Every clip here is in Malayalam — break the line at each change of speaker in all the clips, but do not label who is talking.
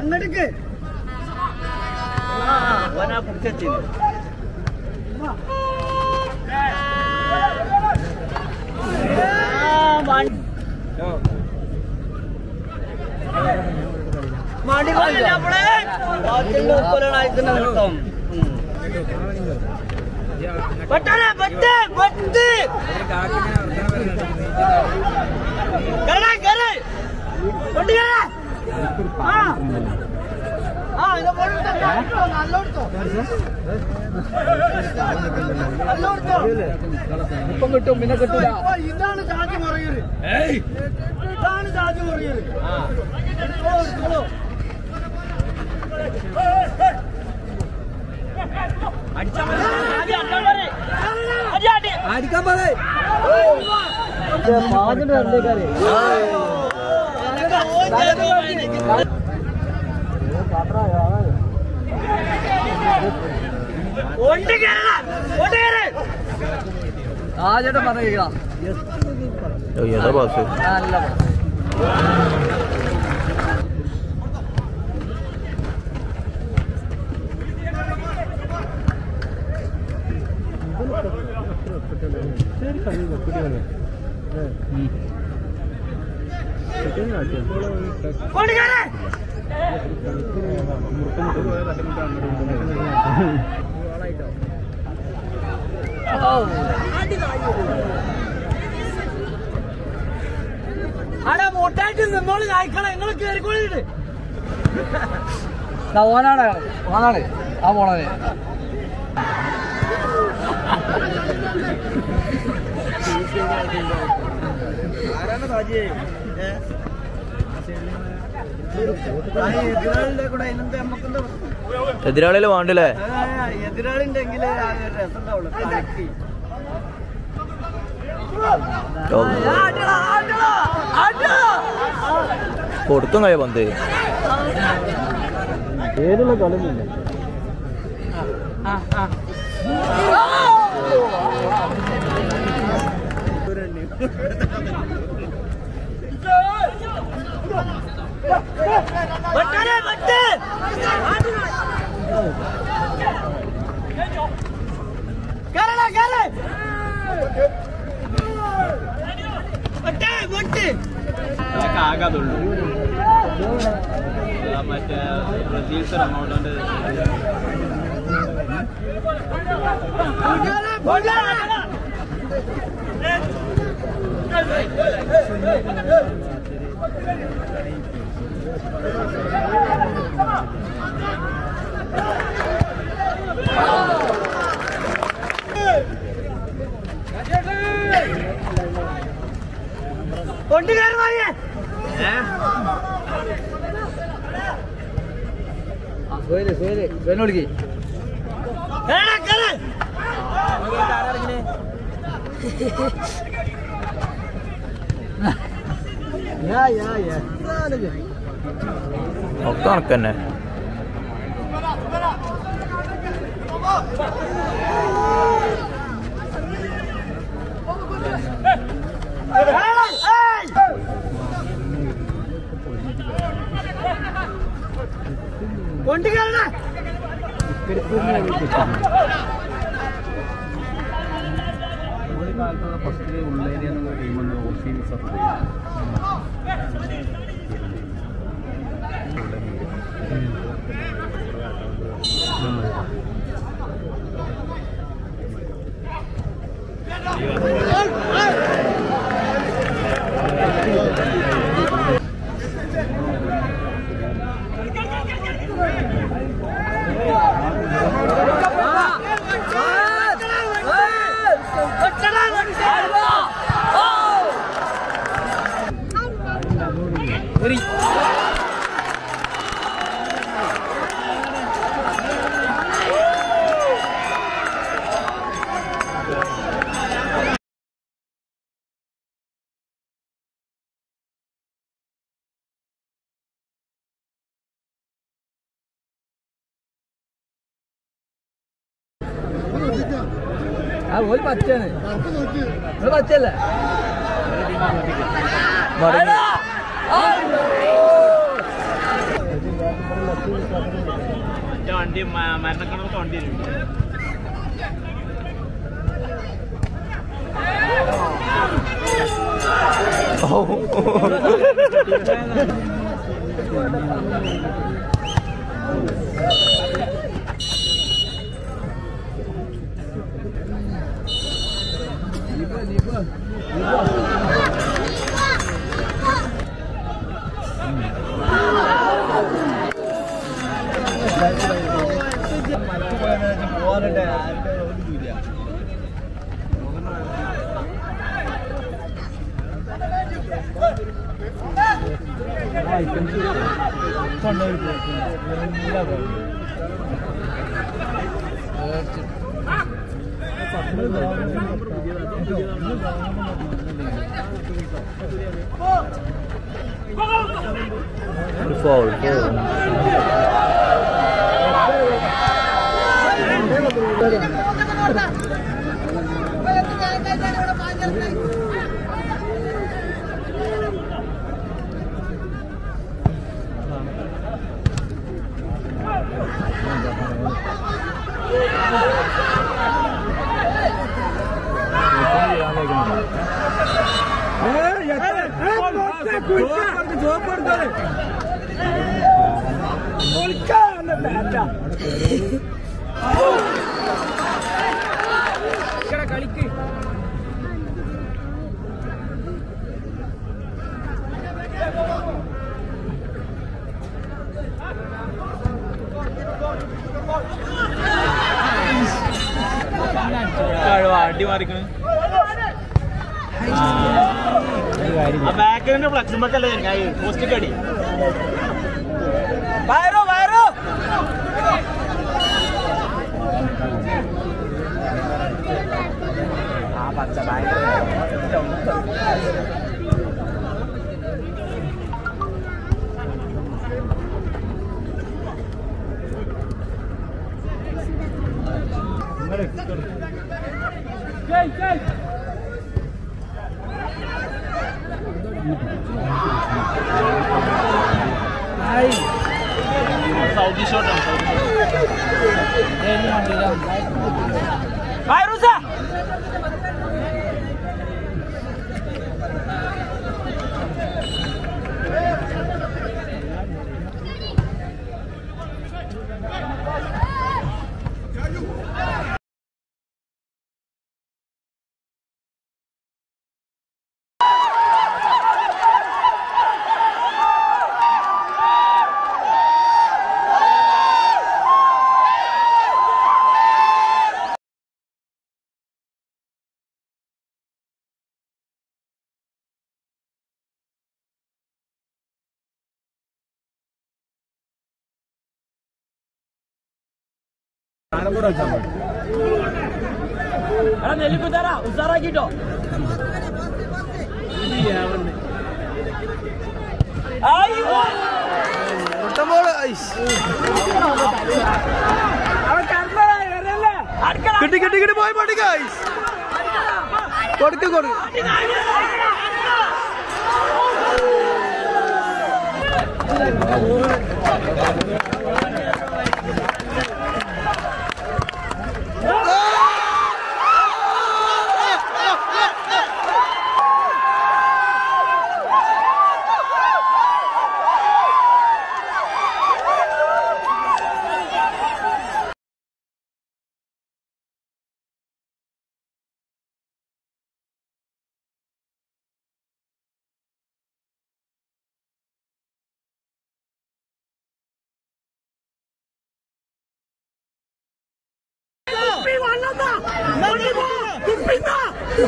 അങ്ങോട്ടേക്ക്. ഓനാ പിടിച്ചു മടി കൊള്ളില്ല അപ്പളേ ബാക്കിയുള്ള ഉപ്പലാണ് നിർത്തം പെട്ടെന്ന് പെട്ട് പെട്ട് കേറാ കേറ് കൊണ്ട് കേറാ ആ ഇപ്പം
കിട്ടും പിന്നെ കിട്ടൂല ഇതാണ് ചാർജ് കുറയൽ ഇതാണ് ചാർജ് അടി. അടിക്കാൻ പറയേ ഒണ്ട് കേറ്.
ആ
ചേട്ടൻ പറയുക
ഏതാ പാസ് നല്ല
കൊണ്ട് കേറ്. ആടാ മോട്ടായിട്ട് നിന്നോൾ കായ്ക്കളെ നിങ്ങൾ കേറിക്കൊള്ളിട്ട് ഓനാണ് ഓനാണ് ആ പോണത് എതിരാളിന്റെ കൂടെ നമുക്കെന്താ
എതിരാളികൾ വേണ്ടല്ലേ? എതിരാളി ഉണ്ടെങ്കിൽ കൊടുക്കും കഴിയ പന്ത്. ഏതുള്ള
കളിയില്ല
വെട്ടണേ വെട്ട് കേറടാ കേറ് വെട്ട് വെട്ട് ആകാതുള്ളൂ മറ്റേ റസീൽസ് റൊണാൾഡോന്റെ കേറ്, പോട്ടെ. कोणती कारवाई आहे
सोयरे सोयरे सोयनोडगी
या
या या യാ യാ
യാ ഒക്കെ കണക്കന്നെ കൊണ്ട്
കയറടാ ഒരു കാലത്ത് ഫസ്റ്റ് ഉള്ളേരി എന്നുള്ള ടീമുണ്ട്
ഓസി സത്ത് 嗯。ആ ഓൽ പച്ചയാണ്. നിങ്ങൾ പച്ചയല്ലേ?
മടങ്ങി.
വണ്ടി
മരണക്കണക്ക് വണ്ടി ഫോൾ
Volcano, merda!
അടി മാറിക്കണ്? ആ. ബാക്കിന്റെ ഫ്ലക്സുമ്പക്കല്ലേ പോസ്റ്റ് അടി. വയറോ വയറോ 来的小朋友 നെല്ലിക്കുത്തരാ ഉസാറാക്കിട്ടോ.
കിട്ടി കിട്ടി കിട്ടി. പോയി പോയി ഗൈസ് കൊടുക്ക് കൊടുക്ക്.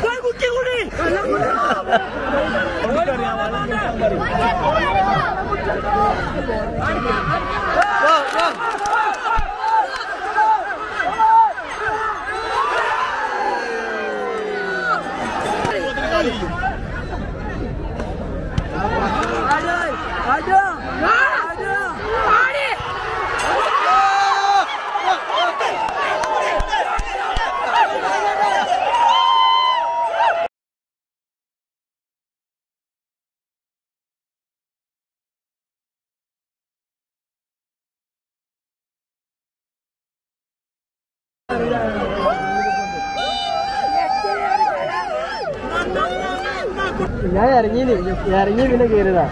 Why would you do it? Why would you do it? Why would you do it? ഞാൻ
ഇറങ്ങി ഇറങ്ങി പിന്നെ കയറിയതാ.